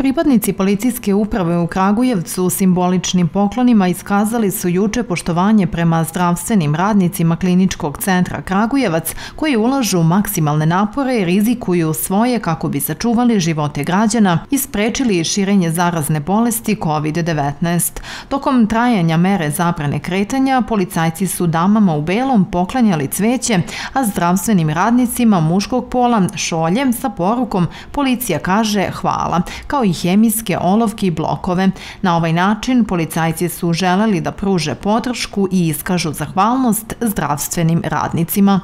Pripadnici policijske uprave u Kragujevcu simboličnim poklonima iskazali su juče poštovanje prema zdravstvenim radnicima kliničkog centra Kragujevac koji ulažu maksimalne napore i rizikuju svoje kako bi sačuvali živote građana i sprečili širenje zarazne bolesti COVID-19. Tokom trajanja mere zabrane kretanja, policajci su damama u belom poklanjali cveće, a zdravstvenim radnicima muškog pola šoljem sa porukom policija kaže hvala, kao i hemijske olovke i blokove. Na ovaj način policajci su želeli da pruže podršku i iskažu zahvalnost zdravstvenim radnicima.